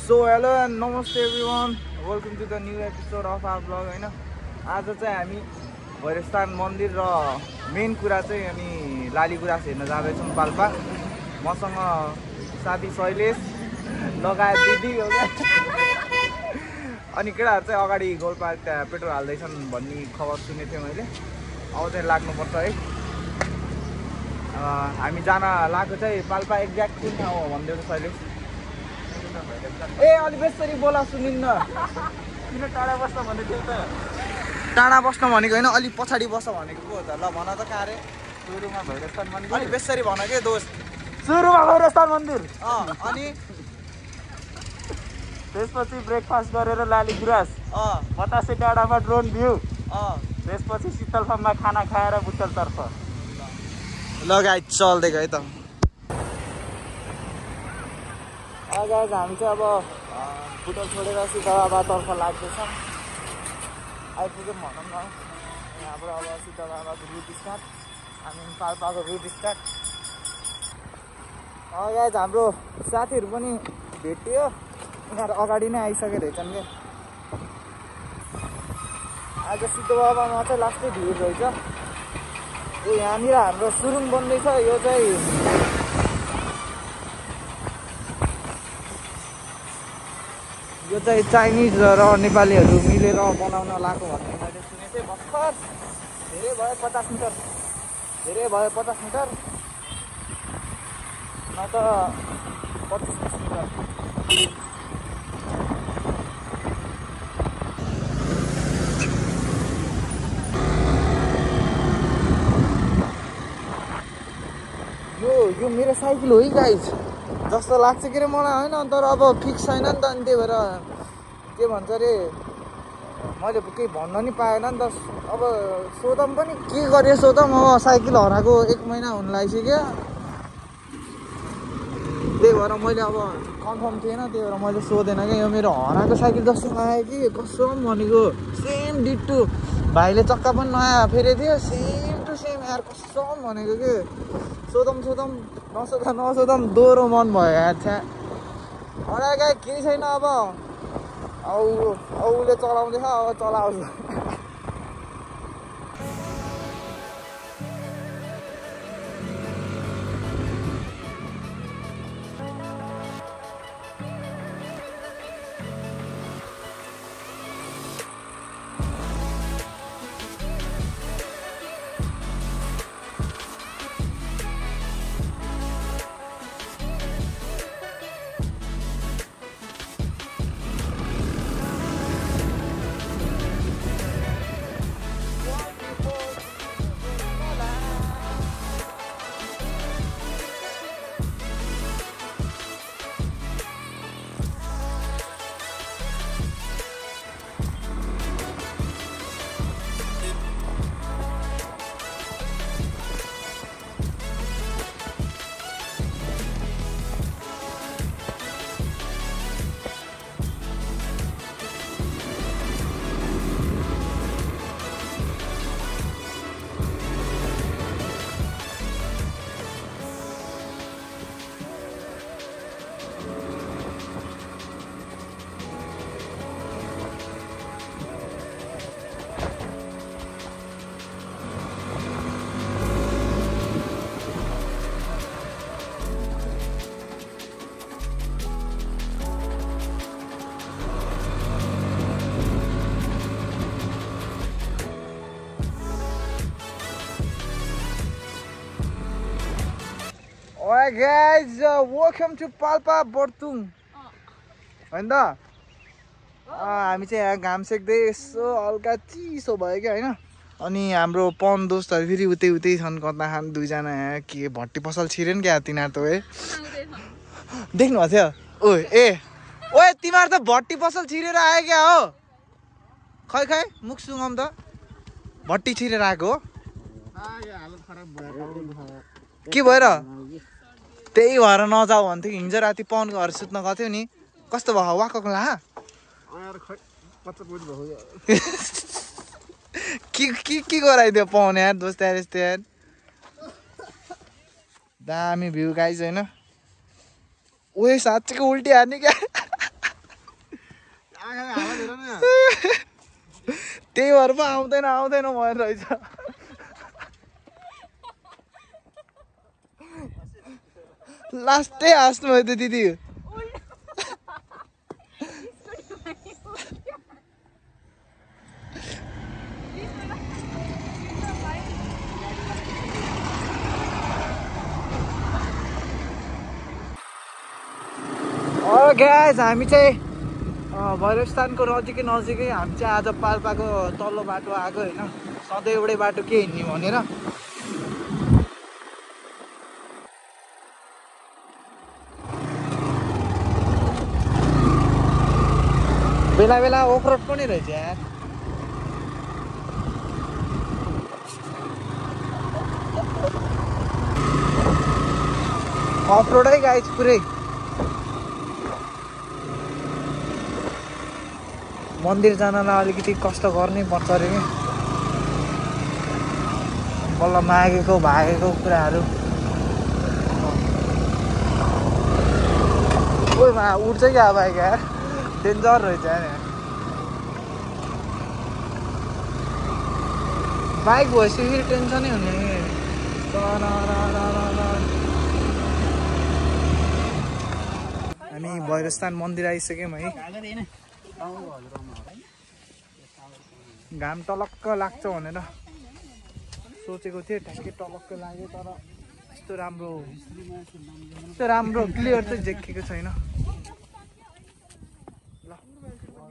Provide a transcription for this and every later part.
So hello and नमस्ते everyone welcome to the new episode of our vlog होइन? आज चाहिँ हामी भैरस्थान मन्दिर र मेन कुरा चाहिँ हामी लालीगुराँस हेर्न जाँदैछौँ पाल्पा मसँग साथी शैलेश लगायत दिदी हो अनि केटाहरू चाहिँ अगाडि गोलपार्क त्यहाँ पेट्रोल हाल्दैछन् भन्ने खबर सुनेको थिएँ मैले। अब चाहिँ लाग्नुपर्छ है? हामी जान लागेको चाहिँ पाल्पा एक्ज्याक्ट कुन ठाउँ हो भनिदियो त शैलेश? ए अलिक बेसरी बोला सुनिन्न किन टाढा बस्न थियो त? टाढा बस्न भनेको होइन अलिक पछाडि बस भनेको पो त। ल भन त कहाँ अरे सुरुमा भैरवस्थान अलिक मन्दिर बेसरी भन के दोस्त सुरुमा भैरवस्थान मन्दिर। अँ अनि? त्यसपछि ब्रेकफास्ट गरेर लाली गुराँस। अँ। बतासे डाँडामा ड्रोन भ्यू अँ। त्यसपछि शीतल फार्ममा खाना खाएर बुटलतर्फ। ल गाई चल्दै गयो त। आज हामी चाहिँ अब बुटल छोडेर सीताबाबातर्फ लाग्दैछौँ आइपुग्यौँ भनौँ न यहाँबाट अब सीताबाबाको रुट स्टार्ट हामी पाल्पाको रुट स्टार्ट गाइज हाम्रो साथीहरू पनि भेटियो उनीहरू अगाडि नै आइसकेको रहेछन् क्या आज सिद्धो बाबामा चाहिँ लास्टै भिड रहेछ यहाँनिर हाम्रो सुरुङ बन्दैछ यो चाहिँ यो चाहिँ चाइनिज र नेपालीहरू मिलेर बनाउन लाग्यो भन्ने मैले सुनेको थिएँ। भर्खर। धेरै भयो पचास मिटर। धेरै भयो पचास मिटर। न त पच्चिस मिटर। यो यो मेरो साइकल हो है गाइज जस्तो लाग्छ के अरे मलाई होइन? तर अब फिक्स छैन नि त अनि त्यही भएर के भन्छ अरे मैले केही भन्न नि पाएन नि त। अब सोधौँ पनि के गरेँ सोधौँ अब साइकल हराएको एक महिना हुन लागिसक्यो। त्यही भएर मैले अब कन्फर्म थिएन त्यही भएर मैले सोधेन क्या यो मेरो हराएको साइकल जस्तो लाग्यो कि? कसम भनेको सेम डिट भाइले चक्का पनि नयाँ फेरेको थियो सेम यार कसम भनेको कि? सोधौँ सोधौँ नसोधा नसोधौँ दोहोरो मन भयो यार छ्या। हराएको केही छैन अब। औ औ उसले चलाउँदैछ अब चलाउँछ। Alright guys, uh, welcome to Palpa बर्तुङ होइन त अँ, हामी चाहिँ यहाँ घाम सेक्दै यसो हल्का चिसो भयो क्या होइन? अनि हाम्रो पन दोस्तहरू फेरि उतै उतै छन् कता खान दुईजना यहाँ के भट्टी पसल छिर्यो नि क्या तिनीहरू त ए देख्नु भएको थियो? ओ ए ओए तिमीहरू त भट्टी पसल छिरेर आयो क्या हो? खै खै मुख सुँगम त। भट्टी छिरेर आएको हो? के भएर त्यही भएर नजाऊ भन्थ्यो। हिजो राति पवनको घर सुत्न गएको थियो नि। कस्तो भयो? वाकको ला। के के गराइदियो पवन यार? दोस्त यार यस्तो यार। दामी भ्यू गाइज होइन? ओए साँच्चीको उल्टी हार्ने क्या? त्यही भएर पो आउँदैन आउँदैन भएर रहेछ। लास्टै हाँस्नु भयो त दिदी। ग्यास हामी चाहिँ भैरवस्थानको नजिकै नजिकै हामी चाहिँ आज पाल्पाको तल्लो बाटो आएको होइन। सधैँ एउटै बाटो के हिँड्ने भनेर। बेला बेला ओफरोड पनि रहेछ यार। अफरोडै गाइज पुरै। मन्दिर जानलाई अलिकति कष्ट गर्नै पर्छ अरे कि। बल्ल मागेको भागेको कुराहरू। उठ्छ क्या बाइक यार? डेन्जर रहेछ यहाँ। बाइक भएपछि फेरि टेन्सनै हुने हामी भैरस्थान मन्दिर आइसक्यौँ है घाम टलक्क लाग्छ भनेर सोचेको थिएँ ठ्याक्कै टलक्क लाग्यो तर यस्तो राम्रो यस्तो राम्रो क्लियर चाहिँ देखेको छैन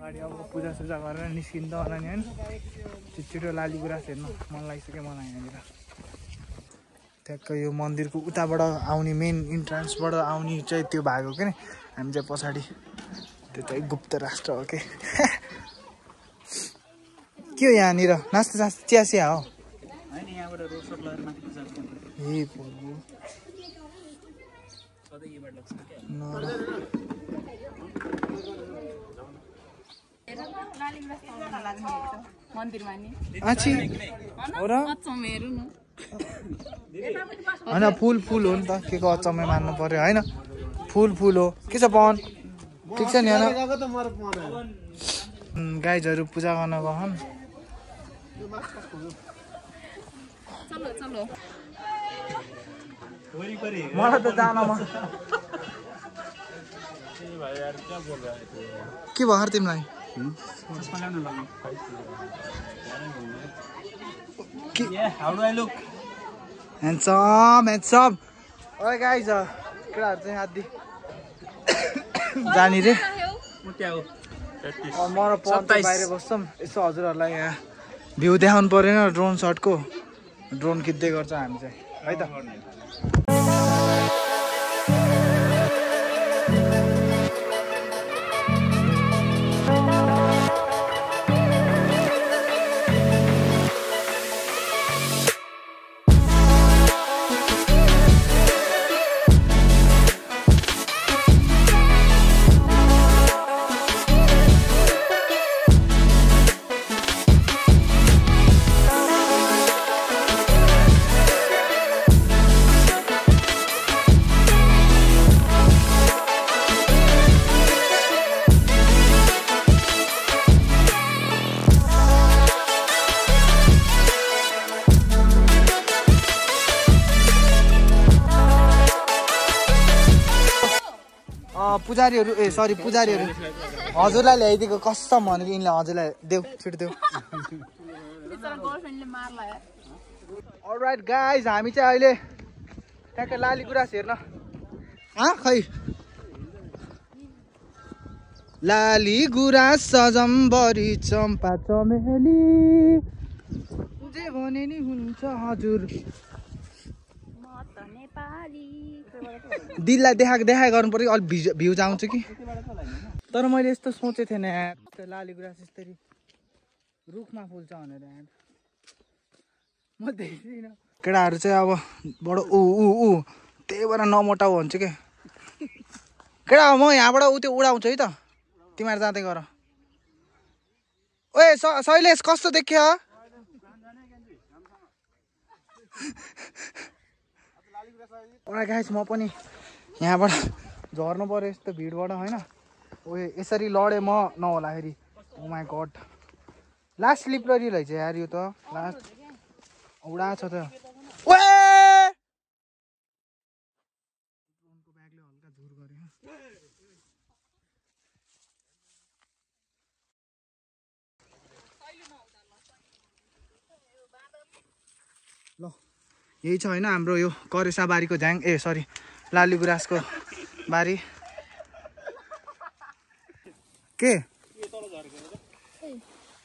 अगाडि अब पूजासुजा गरेर निस्किन्छ होला नि होइन। छिटो छिटो लाली गुराँस हेर्नु मन लागिसक्यो मलाई यहाँनिर। ठ्याक्क यो मन्दिरको उताबाट आउने मेन इन्ट्रान्सबाट आउने चाहिँ त्यो भाग हो क्या नि? हामी चाहिँ पछाडि त्यो चाहिँ गुप्त राष्ट्र हो के? के हो यहाँनिर? नास्ता सास्ता चिया चिया हो पूजा। ए प्रभु सधैँ यहीँबाट लाग्छ क्या न होइन फुल फुल हो नि त। के को अचम्मै मान्नु पर्यो होइन? फुल फुल हो। के छ पवन? ठिक छ नि होइन? उम्, गाइजहरू पूजा गर्न गहन्। मलाई त जान मन। के भयो तिमीलाई? चस्मा ल्याउनु लाग्नु how do I look handsome handsome ओए गाइज केटाहरू चाहिँ जाने रे म र। बाहिर बस्छौँ यसो हजुरहरूलाई यहाँ भ्यू देखाउनु परेन ड्रोन सटको ड्रोन खिच्दै गर्छ हामी चाहिँ। है त? पुजारीहरू ए सरी पुजारीहरू। हजुरलाई ल्याइदिएको कसम भनेको यिनले हजुरलाई देऊ छिटो अलराइट गाइज हामी चाहिँ अहिले ट्याक्कै लाली गुराँस हेर्न। आ खै? लाली गुराँस सजम्बरी चम्पा चमेली। जे भने नि हुन्छ हजुर। नेपाली। दिललाई देखाएको देखाइ गर्नु पऱ्यो अलिक भिज भ्युज आउँछ कि? तर मैले यस्तो सोचेको थिएन यार। त्यो लाली गुराँस यस्तरी रुखमा फुल्छ भनेर यार। म देख्दिनँ। केटाहरू चाहिँ अब बडो ऊ ऊ ऊ। त्यही भएर नमोटाउ भन्छ क्या केटा म यहाँबाट ऊ त्यो उडाउँछु है त। तिमीहरू जाँदै गर। ओए शैलेश कस्तो देख्यो? गाइस म पनि यहाँबाट झर्नु पऱ्यो यस्तो भिडबाट होइन? ओए यसरी लडेँ म नहोलाखेरि माई गड लास्ट स्लिपरी रहेछ यार यो त। लास्ट औडा छ त ओए ड्रोनको ब्यागले हल्का झुर गर्यो ल यही छ होइन हाम्रो यो करेसा बारीको झ्याङ। ए सरी लाली गुराँसको बारी। के?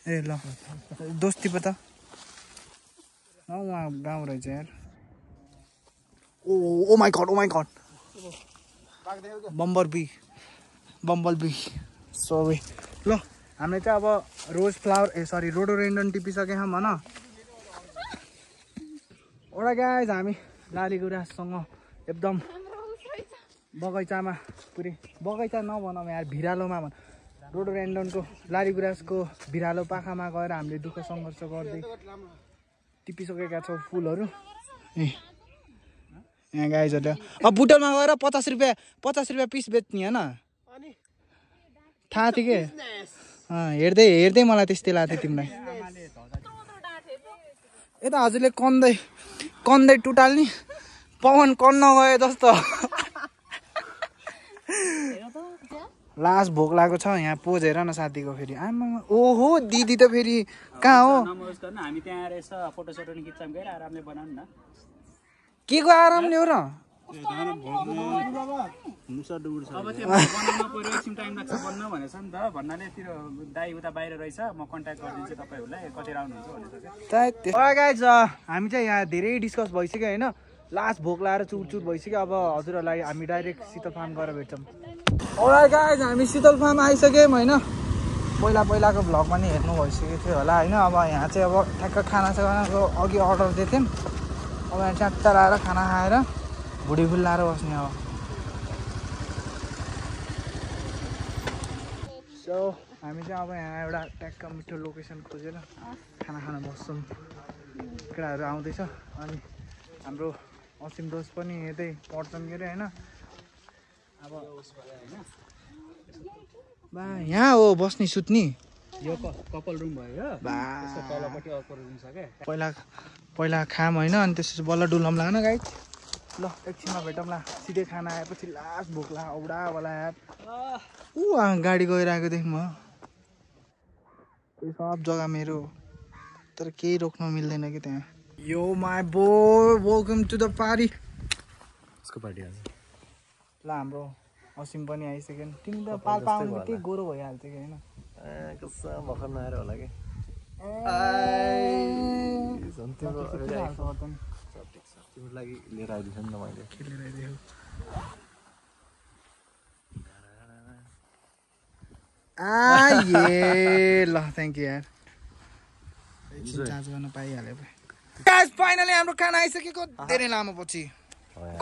ए ल। दोस्ती पो त। उहाँ गाउँ रहेछ यार। Oh oh my god oh my god. Bumper bee bumble bee सबै ल हामीले चाहिँ अब रोज फ्लावर ए सरी रोडोरेन्डन टिपिसकेँ छौँ भन। एउटा गाइज हामी लाली गुराँससँग एकदम बगैँचामा पुरै बगैँचा नभनौँ यार भिरालोमा भन। रोडोरेन्डनको लाली गुराँसको भिरालो पाखामा गएर हामीले दुःख सङ्घर्ष गर्दै टिपिसकेका छौँ फुलहरू। ए यहाँ गाइजहरूले अब बुटलमा गएर पचास रुपियाँ पचास रुपियाँ पिस बेच्ने होइन? थाहा थियो के? हेर्दै हेर्दै मलाई त्यस्तै लाग्थ्यो तिमीलाई। यता हजुरले कन्दै कन्दै टुटाल्ने पवन कन्न गयो जस्तो। लास्ट भोक लागेको छ यहाँ पोज हेर न साथीको फेरि। आमा ओहो दिदी त फेरि कहाँ हो? के को आरामले हो र? अब त्यो बनाउनु पऱ्यो एकछिन टाइम लाग्छ बन्न भनेछ नि त। भन्नाले त्यो दाई उता बाहिर रहेछ म कन्ट्याक्ट गरिदिन्छु तपाईँहरूलाई। आउनुहुन्छ भनेर गाइज हामी चाहिँ यहाँ धेरै डिस्कस भइसक्यो होइन? लास्ट भोक लाएर चुर भइसक्यो। अब हजुरहरूलाई हामी डाइरेक्ट शीतल फार्म गएर भेट्छौँ। गाइज हामी शीतल फार्म आइसक्यौँ होइन? पहिला पहिलाको भ्लग पनि हेर्नु भइसकेको थियो होला होइन? अब यहाँ चाहिँ अब ठ्याक्क खाना सानाको अघि अर्डर दिएको थियौँ। अब यहाँ च्याट्टा लाएर खाना खाएर भुँडी फुल्लाएर बस्ने अब सो हामी चाहिँ अब यहाँ एउटा ट्याक्क मिठो लोकेसन खोजेर खाना खान बस्छौँ। केटाहरू आउँदैछ अनि हाम्रो असिम दोस्त पनि यतै पढ्छन् के अरे होइन? अब बा यहाँ हो बस्ने सुत्ने। यो कपाल रुम भयो पहिला पहिला खाम होइन अनि त्यसपछि बल्ल डुलाउँला न गाई ल एकछिनमा भेटौँला। सिधै खाना आएपछि लास्ट भोक ला औडा होला यार ऊ गाडी गइरहेको देख म। सब जग्गा मेरो। तर केही रोक्नु मिल्दैन कि त्यहाँ। यो माई बो वेलकम टु द पारी उसको पार्टी ल हाम्रो असिम पनि आइसक्यो तिमी त पाल्पा आउनु बित्तिकै गोरो भइहाल्थ्यो कि होइन। भर्खर नआएर होला कि? तिम्रो लागि लिएर आइदिन्छु नि त मैले। खेलेर आइदियो। आ ये ल थ्याङ्क यू यार। एकछिन चार्ज गर्न पाइहाल्यो गाइस फाइनली हाम्रो खाना आइसकेको धेरै लामो पछि।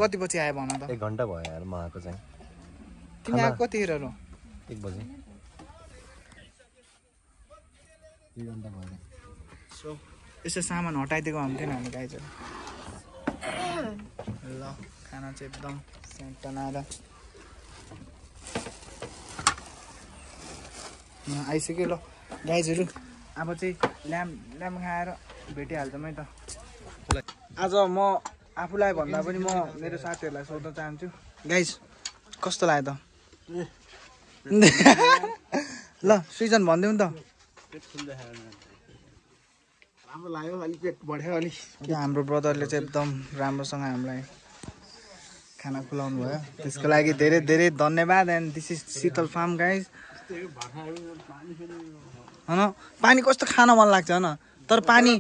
कति पछि आयो भन त। एक घन्टा भयो यार म आएको चाहिँ। तिमी आएको कतिखेर हो एक बजी। दुई घन्टा भयो। सो यसो सामान हटाइदिएको हुन्थेन हामी गाइजहरू ल खाना चाहिँ एकदम सेन्ट बनाएर यहाँ आइसक्यो ल गाइजहरू अब चाहिँ ल्याम ल्याम खाएर भेटिहाल्छौँ है त। आज म आफूलाई भन्दा पनि म मेरो साथीहरूलाई सोध्न चाहन्छु। गाइज कस्तो लाग्यो त? ल सृजन भनिदिउँ त। राम्रो लाग्यो अलिक पेट बढ्यो अलिक हाम्रो ब्रदरले चाहिँ एकदम राम्रोसँग हामीलाई खाना खुलाउनु भयो। त्यसको लागि धेरै धेरै धन्यवाद and this is Sheetal farm guys होइन? पानी कस्तो खान मन लाग्छ होइन? तर पानी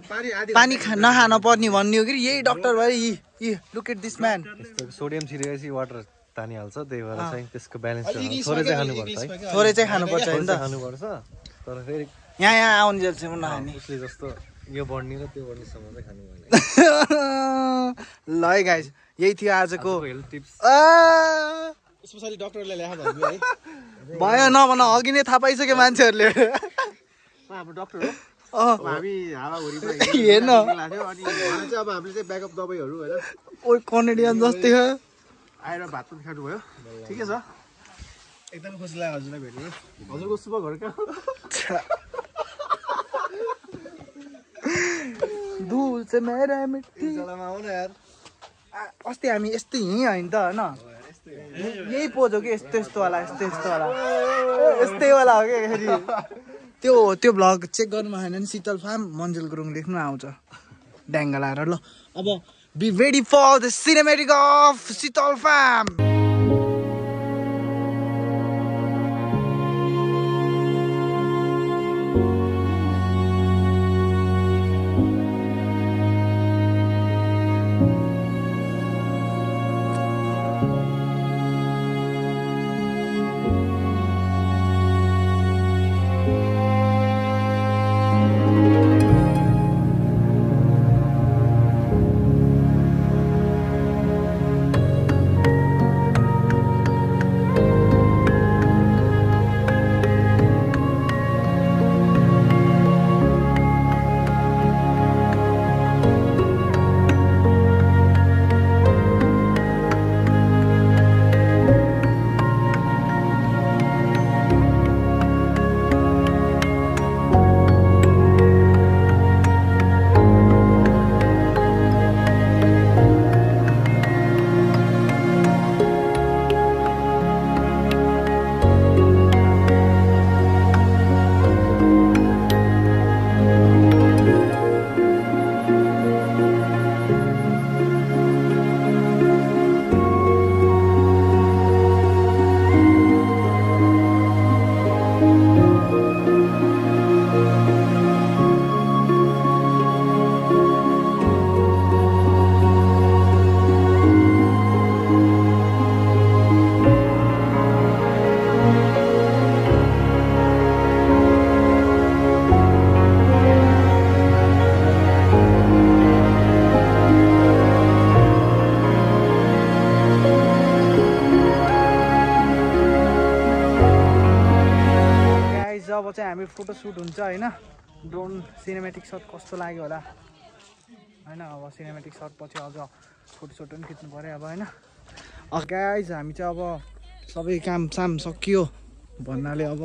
पानी खा नखान पर्ने भन्ने हो कि यही डक्टर भयो यी यी look at this man sodium छिरेपछि water तानिहाल्छ त्यही भएर। चाहिँ त्यसको ब्यालेन्स थोरै चाहिँ खानुपर्छ है। थोरै चाहिँ खानुपर्छ होइन त। खानुपर्छ तर फेरि यहाँ यहाँ आउने चाहिँ नखाने उसले जस्तो यो बढ्ने र त्यो बढ्नेसम्म चाहिँ खानु भएन। ल है गाइज यही थियो आजको। हेल्थ टिप्स आ, स्पेसली डक्टरले ल्याएको भन्नु है। भयो नभन अघि नै थाहा पाइसक्यो मान्छेहरूले। हाम्रो डक्टर हो। अँ, हामी हावाहुरीमा हेर्न। अनि चाहिँ अब हामीले चाहिँ ब्याकअप दबाईहरू होइन। ओ कनेडियन जस्तै हो। आएर भात पनि खानुभयो। ठिकै छ। एकदम खुसी लाग्यो हजुरलाई भेटेर। हजुरको शुभ घर कहाँ मेरा आ- अस्ति हामी यस्तै हिँड्यो होइन त होइन यही पोज हो कि यस्तो यस्तो वाला यस्तो यस्तो वाला यस्तै वाला हो कि त्यो त्यो भ्लग चेक गर्नु भएन भने शीतल फार्म मन्जुल गुरुङ लेख्नु आउँछ ड्याङ्गा लगाएर ल अब be ready for the cinematic of Sheetal farm हामी फोटोसुट हुन्छ होइन। ड्रोन सिनेमेटिक सट कस्तो लाग्यो होला। होइन अब सिनेमेटिक सट पछि अझ फोटोसुट पनि खिच्नु पऱ्यो अब होइन। गाइज हामी चाहिँ अब सबै काम साम सकियो भन्नाले अब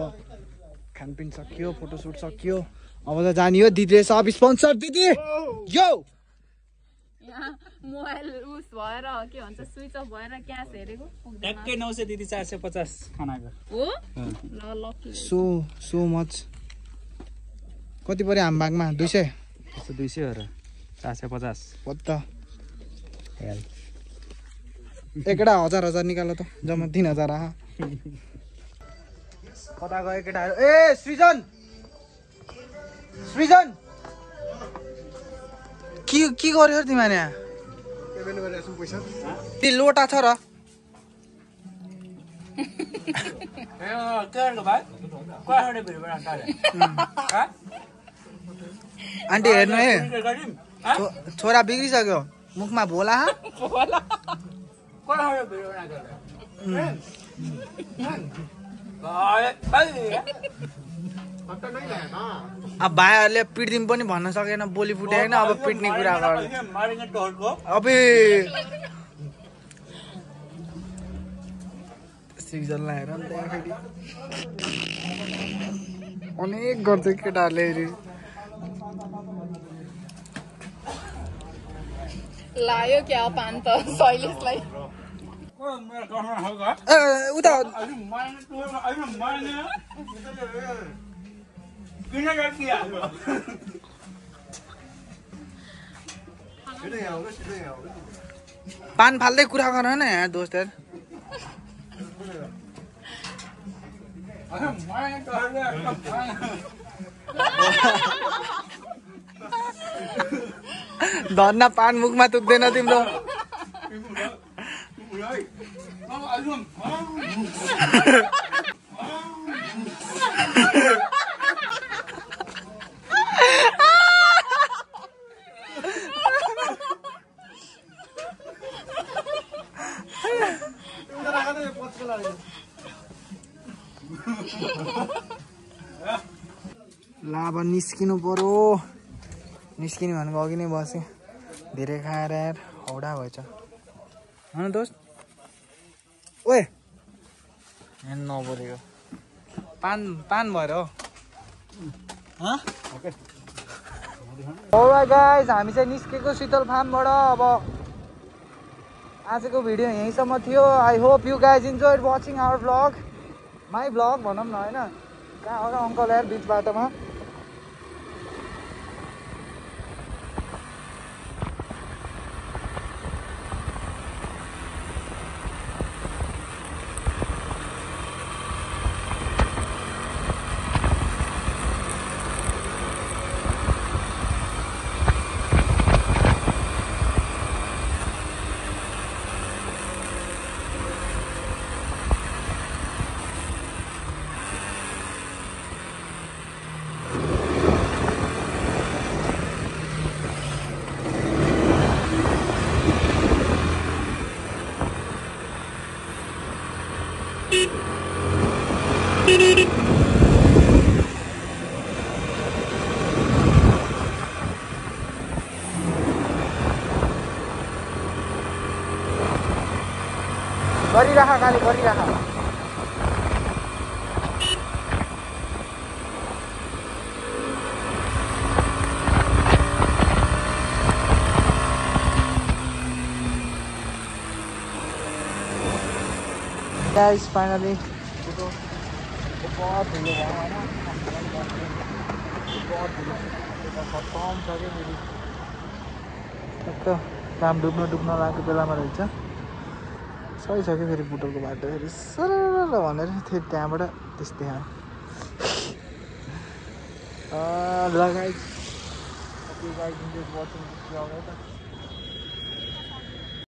खानपिन सकियो फोटोसुट सकियो। अब त जाने हो दिदीले सब स्पोन्सर दिदी। यो यहाँ मोबाइल उस भएर के भन्छ स्विच अफ भएर क्यास हेरेको ट्याक्कै नौ सय दिदी चार सय पचास खानाको। हो? ल लकी। So so much. कति पऱ्यो हाम भागमा दुई सय? दुई सय हो र। चार सय पचास। पत्ता एकटा हजार हजार निकाल त। जम्मा तिन हजार आह। कता गयो केटाहरू ए सृजन! सृजन! के के गर्यो तिमी यहाँ? ती लोटा छ र। आन्टी हेर्नु है। छोरा बिग्रिसक्यो। मुखमा भोला। अब भाइहरूले पिट्दिम पनि भन्न सकेन बोली फुट्यो होइन अब पिट्ने कुरा गर्यो अबे। सिजनलाई हेर नि त्यहाँ फेरि अनेक गर्छ केटाहरूले हेरि। लायो क्या पान त शैलेशलाई। उता। छिटो यहाँ आउनु छिटो यहाँ आउनु पान फाल्दै कुरा गर न यहाँ दोस्तहरू धन्न पान मुखमा तुक्दैन तिम्रो ल अब निस्किनु पर्यो। निस्किने भनेको अघि नै बसेँ। धेरै खाएर यार हौडा भएछ। होइन दोस्त? ओए! नपरेको पान पान भएर हो। गाइज हामी चाहिँ निस्केको शीतल फार्मबाट अब आजको भिडियो यहीँसम्म थियो। I hope you guys enjoy watching our vlog my vlog भनौँ न होइन? कहाँ अङ्कल यार बिच बाटोमा गरिराख खालि गरिराख Guys, finally, itu बहुत धुलो भयो होइन बहुत धुलो यता खतम छ क्या फेरि टक्क काम डुब्न डुब्न लागेको बेलामा रहेछ कि फेरि बुटलको बाटो फेरि सरल भनेर थियो त्यहाँबाट त्यस्तै लगाइ वाचिङ